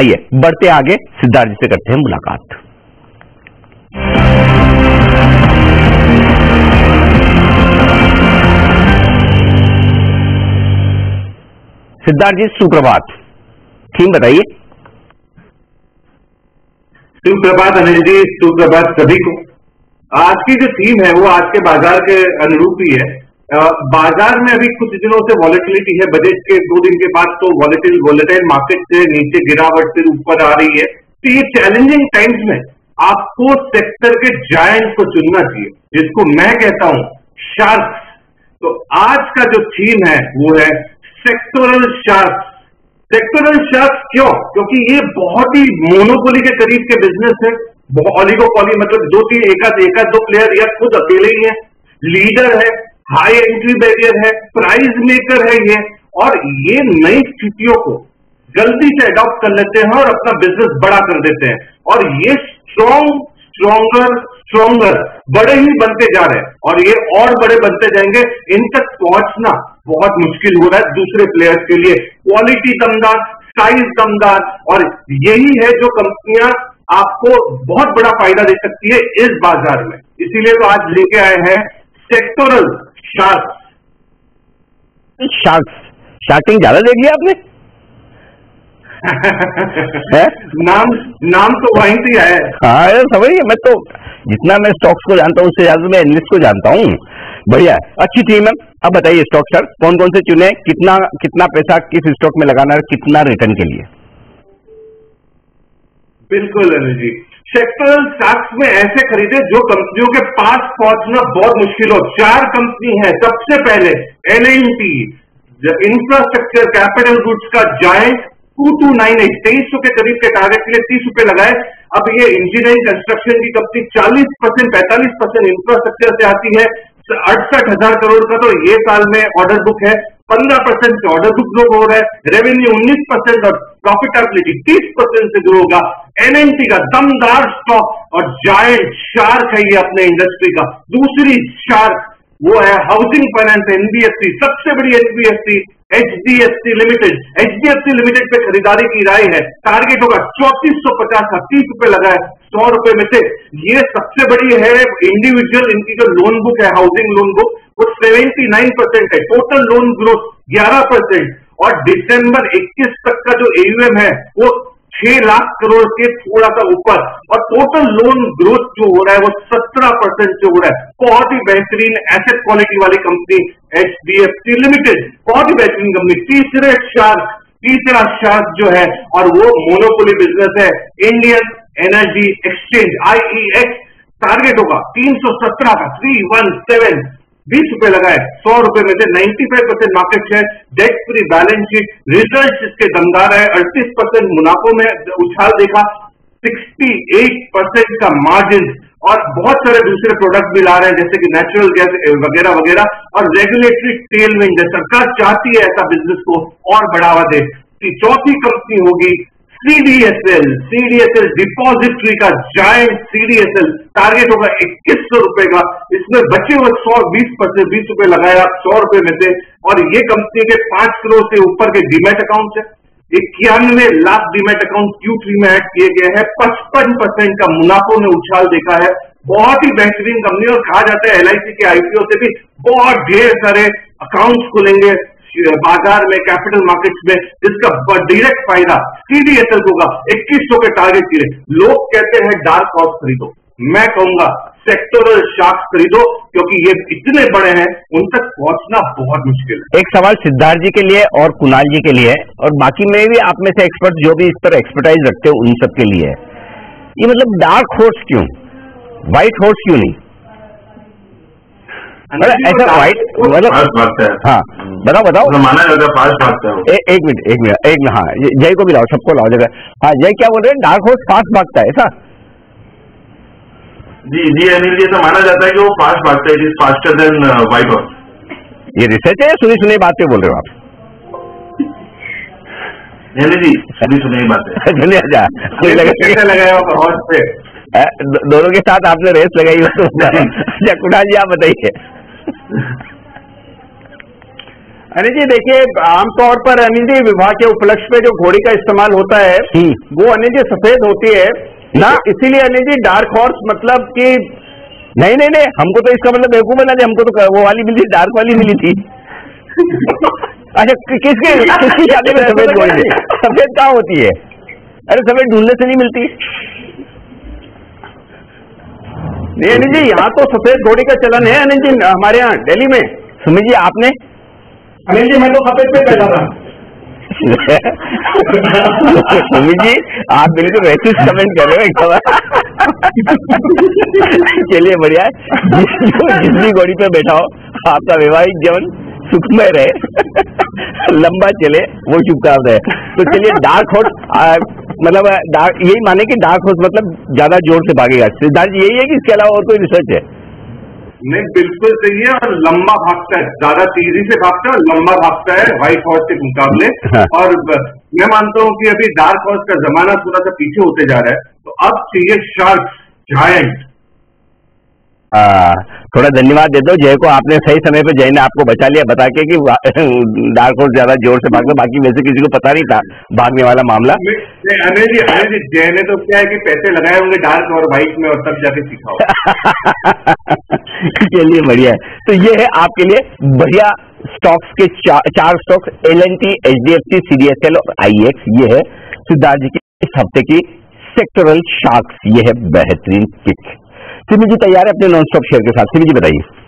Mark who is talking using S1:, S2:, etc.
S1: आइए, बढ़ते आगे, सिद्धार्थ जी से करते हैं मुलाकात। सिद्धार्थ जी, सुप्रभात। थीम बताइए।
S2: सुप्रभात अनिल जी, सुप्रभात सभी को। आज की जो थीम है, वो आज के बाज़ार के अनुरूप ही है। बाज़ार में अभी कुछ दिनों से वॉलेटिलिटी है। बजट के दो दिन के बाद तो वॉलेटिल वॉलेटाइल मार्केट से नीचे गिरावट से ऊपर आ रही है। तो ये चैलेंजिंग टाइम्स में आपको सेक्टर के जायंट को चुनना चाहिए, जिसको मैं कहता हूँ शार्क्स तो आज का जो थीम है, वो है सेक्टोरल शार्क्स सेक्टोरल शार्क्स क्यों? क्योंकि ये बहुत ही मोनोपोली के करीब के बिज़नेस है। ऑलिगोपॉली मतलब दो तीन एकाध एकाध दो प्लेयर या खुद अकेले ही है। लीडर है। हाई एंट्री बैरियर है, प्राइज मेकर है ये, और ये नई स्थितियों को जल्दी से अडॉप्ट कर लेते हैं और अपना बिज़नेस बड़ा कर देते हैं। और ये स्ट्रॉन्ग स्ट्रॉन्गर स्ट्रॉन्गर बड़े ही बनते जा रहे हैं। और ये और बड़े बनते जाएँगे, इन तक पहुँचना बहुत मुश्किल हो रहा है दूसरे प्लेयर्स के लिए। क्वालिटी दमदार साइज़ दमदार, और यही है जो कंपनियाँ आपको बहुत बड़ा फ़ायदा दे सकती है इस बाज़ार में। इसीलिए तो आज लेके आए हैं सेक्टोरल शार्क
S1: शार्क्स शार्टिंग ज़्यादा देख लिया आपने? है?
S2: नाम नाम तो वहीं से है
S1: हाँ। यार समझिए मैं तो जितना मैं स्टॉक्स को जानता हूँ उससे ज़्यादा मैं एनालिस्ट को जानता हूँ। बढ़िया अच्छी थी मैम अब बताइए स्टॉक सर कौन कौन से चुने कितना कितना पैसा किस स्टॉक में लगाना है कितना रिटर्न के लिए?
S2: बिल्कुल अनिल जी। सेक्टरल स्टॉक्स में ऐसे खरीदे जो कंपनियों के पास पहुँचना बहुत मुश्किल हो। चार कंपनी है। सबसे पहले L N infrastructure capital goods का giant two two nine eight तेईस सौ के करीब के टारगेट के लिए तीस रुपए लगाए। अब ये इंजीनियरिंग कंस्ट्रक्शन की कंपनी चालीस परसेंट, पैंतालीस परसेंट इंफ्रास्ट्रक्चर से आती है। अड़सठ हज़ार करोड़ का तो ये साल में ऑर्डर बुक है। पंद्रह परसेंट ऑर्डर बुक ग्रो हो रहा है रेवेन्यू उन्नीस परसेंट और प्रॉफिटेबिलिटी तीस परसेंट से ग्रो होगा। एनएनटी का दमदार स्टॉक और जायंट शार्क है ये अपने इंडस्ट्री का। दूसरी शार्क वो है हाउसिंग फाइनेंस एनबीएससी सबसे बड़ी NBFC HDFC Limited HDFC Limited पे खरीदारी की राय है। टारगेट होगा चौतीस सौ पचास का, तीस रुपए लगा है, सौ रुपए में से। ये सबसे बड़ी है इंडिविजुअल इनकी जो लोन बुक है हाउसिंग लोन बुक वो सेवेंटी नाइन परसेंट है। टोटल लोन ग्रोथ ग्यारह परसेंट और दिसंबर 21 तक का जो एयूएम है, वो छह लाख करोड़ के थोड़ा सा ऊपर और टोटल लोन ग्रोथ जो हो रहा है वो सत्रह परसेंट जो हो रहा है। बहुत ही बेहतरीन एसेट क्वालिटी वाली company H D F C Limited बहुत ही बेहतरीन कंपनी तीसरे शार्क तीसरा शार्क जो है और वो मोनोपोली बिज़नेस है Indian Energy Exchange IEX target होगा। तीन सौ सत्रह का थ्री वन सेवन बीस रुपए लगाए, सौ रुपए में से 95 percent market share debt free balance sheet result इसके दमदार है, अड़तीस परसेंट मुनाफों में उछाल देखा 68 परसेंट का मार्जिन और बहुत सारे दूसरे प्रोडक्ट भी ला रहे हैं, जैसे कि नेचुरल गैस वगैरह वगैरह, और रेगुलेटरी टेलमेंट सरकार चाहती है ऐसा बिज़नेस को और बढ़ावा दे। चौथी कंपनी होगी सीडीएसएल सीडीएसएल डिपॉजिटरी का जायंट सीडीएसएल टारगेट होगा इक्कीस सौ रुपए का। इसमें बचे हुए सौ बीस परसेंट बीस रुपए लगाए आप सौ रुपए में से। और ये कंपनी के पाँच करोड़ से ऊपर के डीमेट अकाउंट है। इक्यानवे lakh demat account Q three में ऐड किए गए हैं। पचपन परसेंट का मुनाफों ने उछाल देखा है। बहुत ही बेहतरीन कंपनी और कहा जाता है एलआईसी के आईपीओ से भी बहुत ढेर सारे अकाउंट्स खुलेंगे। बाज़ार में कैपिटल मार्केट्स में जिसका डायरेक्ट फ़ायदा सीडीएसएल होगा इक्कीस सौ के टारगेट के लिए। लोग कहते हैं डार्क हॉर्स खरीदो। मैं कहूँगा सेक्टोरल शार्क्स खरीदो क्योंकि ये इतने बड़े हैं उन तक पहुँचना बहुत मुश्किल है।
S1: एक सवाल सिद्धार्थ जी के लिए और कुणाल जी के लिए और बाकी में भी आप में से एक्सपर्ट जो भी इस पर एक्सपर्टाइज रखते हो उन सब के लिए। ये मतलब डार्क हॉर्स क्यों? व्हाइट हॉर्स क्यों नहीं? मतलब ऐसा व्हाइट मतलब
S3: है।
S1: हाँ। बताओ बताओ।
S3: माना जाता है फास्ट भागता है
S1: एक मिनट एक मिनट एक मिनट हाँ जय को भी लाओ सबको लाओ जगह। हाँ जय क्या बोल रहे हैं? डार्क हॉर्स फास्ट भागता है ऐसा?
S3: जी जी अनिल जी ऐसा माना जाता है कि वो फास्ट भागता है it is faster than horse
S1: ये रिसर्च है सुनी सुनी बातें बोल रहे हो आप?
S3: जी सुनी सुनी बात है।
S1: चलिए अच्छा।
S2: लगाया हॉर्स पे?
S1: दोनों के साथ आपने रेस लगाई हो तो अच्छा कुणाल जी आप बताइए।
S4: अनिल जी देखिए आमतौर पर अनिल जी विवाह के उपलक्ष्य पे जो घोड़ी का इस्तेमाल होता है
S1: हम्म।
S4: वो अनिल जी सफ़ेद होती है।
S1: ना।
S4: इसीलिए अनिल जी डार्क हॉर्स मतलब कि
S1: नहीं नहीं नहीं हमको तो इसका मतलब बेवकूफ़ बना दे हमको तो वो वाली मिली डार्क वाली मिली थी। अच्छा किसकी किसकी शादी में सफ़ेद घोड़ी सफ़ेद कहाँ होती है? अरे सफ़ेद ढूँढने से नहीं मिलती।
S4: नहीं अनिल जी यहाँ तो सफ़ेद घोड़ी का चलन है अनिल जी हमारे यहाँ दिल्ली में।
S1: सुमित जी आपने?
S4: अनिल जी, मैं तो सफ़ेद पे बैठा था।
S1: सुमित जी, आप बिल्कुल वैसे कमेंट कर रहे हो चलिए, बढ़िया जिस भी घोड़ी पे बैठा हो, आपका वैवाहिक जीवन सुखमय रहे। लंबा चले, वो शुभकामना है तो चलिए डार्क हॉर्स मतलब यही माने कि डार्क हॉर्स मतलब ज़्यादा ज़ोर से भागेगा। सिद्धार्थ यही है कि इसके अलावा और कोई रिसर्च है?
S2: नहीं बिल्कुल सही है और लंबा भागता है ज़्यादा तेज़ी से भागता है और लंबा भागता है व्हाइट हॉर्स के मुकाबले।
S1: हाँ।
S2: और मैं मानता हूँ कि अभी डार्क हॉर्स का जमाना थोड़ा सा पीछे होते जा रहा है। तो अब चाहिए शार्क जायंट
S1: आ, थोड़ा धन्यवाद दे दो जय को आपने सही समय पे जय ने आपको बचा लिया बता के कि डार्क हॉर्स ज़्यादा ज़ोर से भागना बाकी वैसे किसी को पता नहीं था भागने वाला मामला।
S2: नहीं, अनिल जी अनिल जी जय ने तो क्या है कि पैसे लगाए होंगे डार्क और व्हाइट में और तब जाके सीखा
S1: चलिए बढ़िया है। तो ये है आपके लिए बढ़िया स्टॉक्स के चा, चार stocks L N T H D F C C D S L और आई एक्स ये है सिद्धार्थ जी की इस हफ़्ते की सेक्टरल शार्क्स ये है बेहतरीन पिक सिमी जी तैयार है अपने नॉन स्टॉप शेयर के साथ। सिमी जी बताइए।